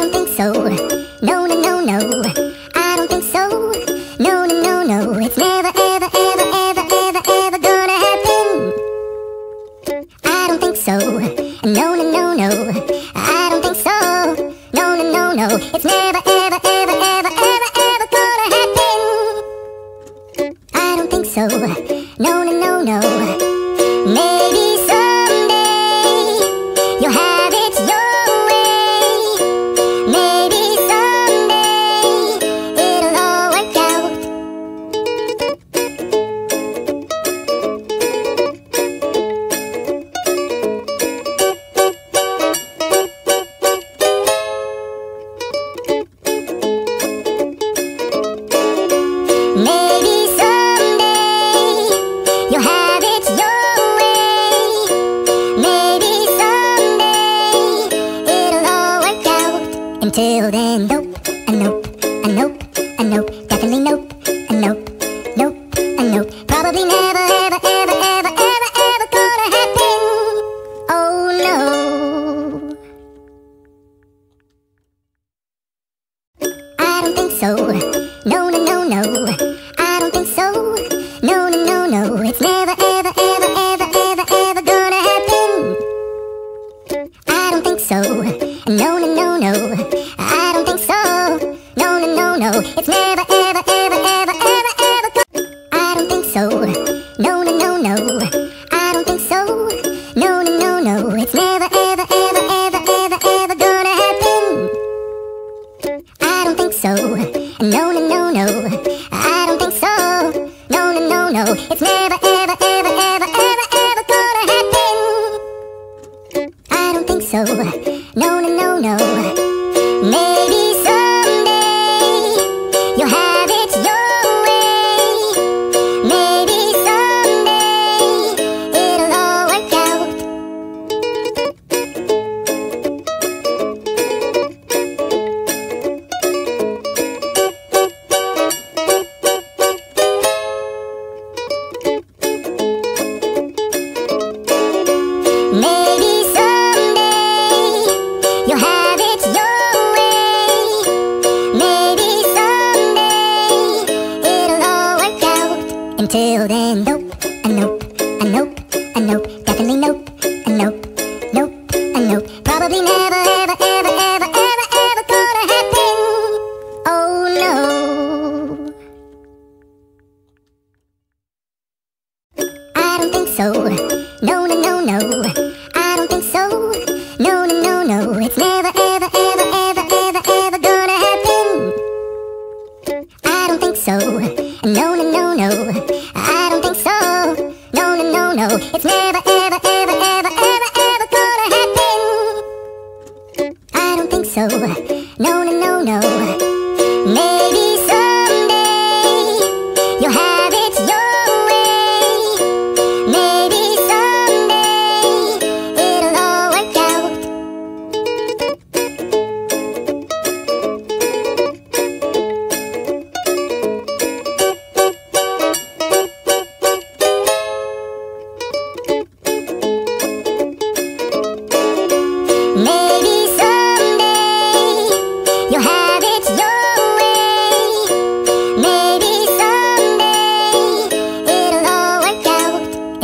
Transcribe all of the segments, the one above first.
don't think so. No, no, no, no. Until then, nope, a nope, a nope, a nope, definitely nope.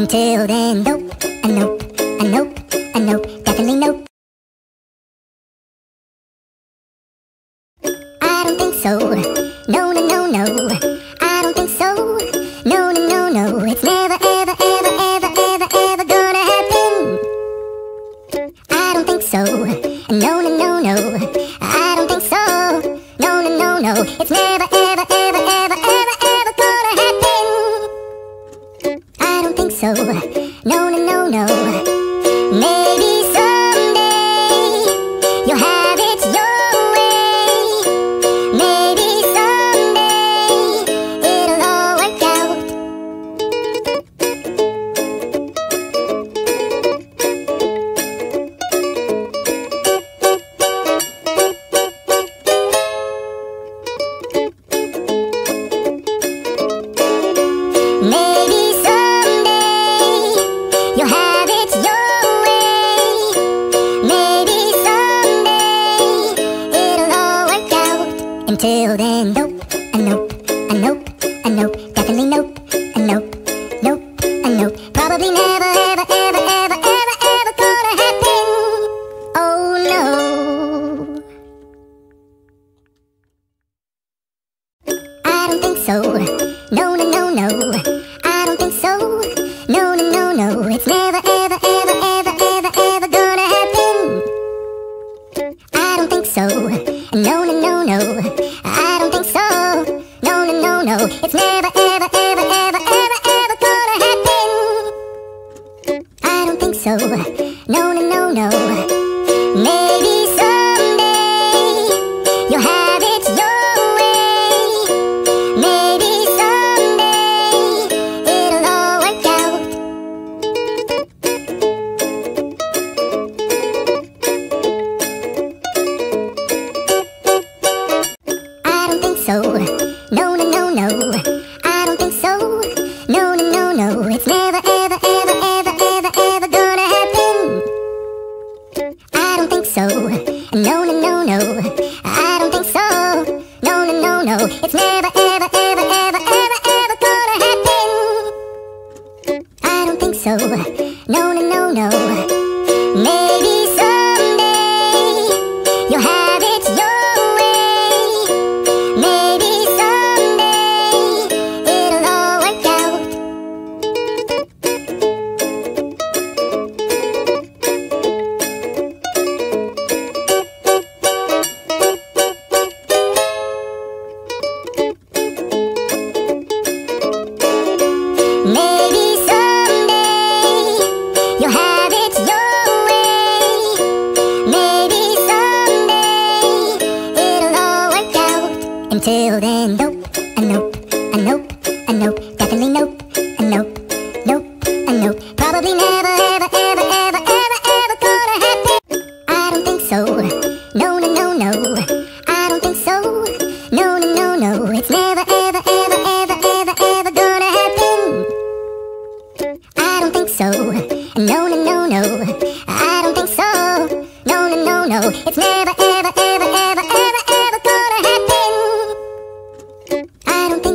Until then. nope, a nope, a nope, a nope, definitely nope, a nope. never end.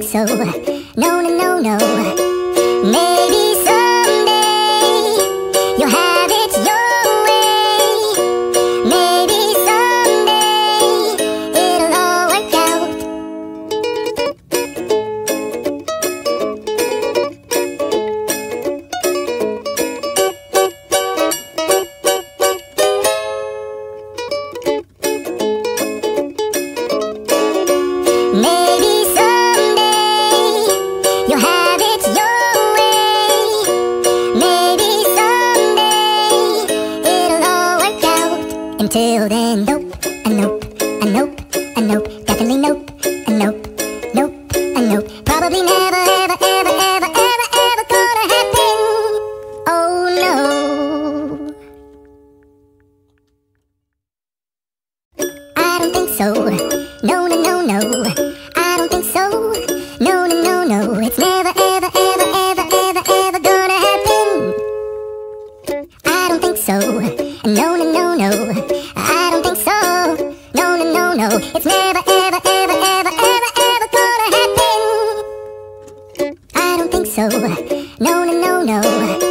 think so. No, no, no, no. so. No, no, no, no.